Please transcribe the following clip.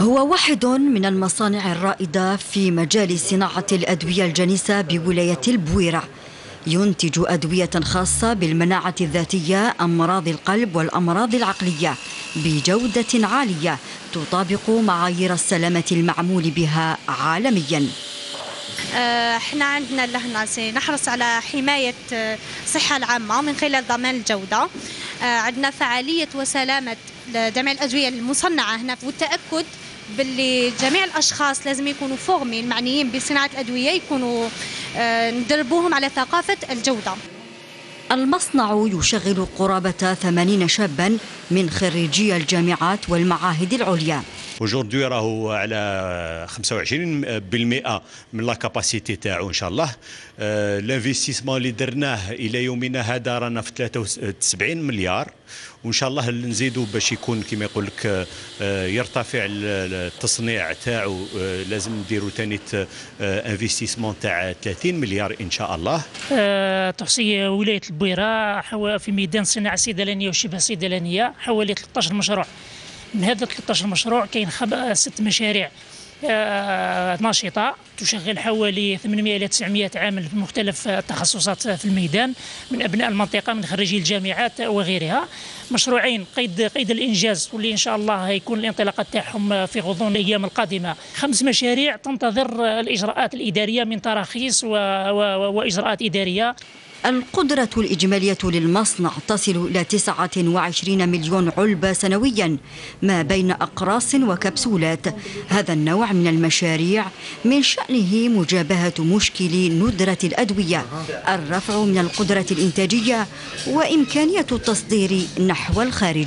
هو واحد من المصانع الرائدة في مجال صناعة الأدوية الجنسة بولاية البويرة. ينتج أدوية خاصة بالمناعة الذاتية أمراض القلب والأمراض العقلية بجودة عالية تطابق معايير السلامة المعمول بها عالمياً. آه، إحنا عندنا لهنا نحرص على حماية آه، الصحة العامة من خلال ضمان الجودة. آه، عندنا فعالية وسلامة جميع الأدوية المصنعة هنا والتأكد باللي جميع الأشخاص لازم يكونوا فورمي المعنيين بصناعة الأدوية يكونوا ندربوهم على ثقافة الجودة. المصنع يشغل قرابة 80 شابا من خريجي الجامعات والمعاهد العليا. اجوردي راهو على 25% من لا كاباسيتي تاعو إن شاء الله. ال investissement آه، اللي درناه إلى يومنا هذا رانا في 73 مليار. وإن شاء الله نزيدوا باش يكون كما يقول لك آه، يرتفع التصنيع تاعو آه، لازم نديروا ثاني investissement تاع 30 مليار إن شاء الله. تحصي ولاية البويره في ميدان الصناعه الصيدلانيه وشبه الصيدلانيه حوالي 13 مشروع. من هذا 13 مشروع كاين ست مشاريع. آه، ناشطة تشغل حوالي 800 إلى 900 عامل في مختلف التخصصات في الميدان من أبناء المنطقة من خريجي الجامعات وغيرها. مشروعين قيد قيد الإنجاز واللي إن شاء الله يكون الانطلاقة تاعهم في غضون الأيام القادمة. خمس مشاريع تنتظر الإجراءات الإدارية من تراخيص وإجراءات إدارية. القدرة الإجمالية للمصنع تصل إلى 29 مليون علبة سنويا ما بين أقراص وكبسولات. هذا النوع من المشاريع من شأنه مجابهة مشكل ندرة الأدوية. الرفع من القدرة الإنتاجية وإمكانية التصدير نحو الخارج.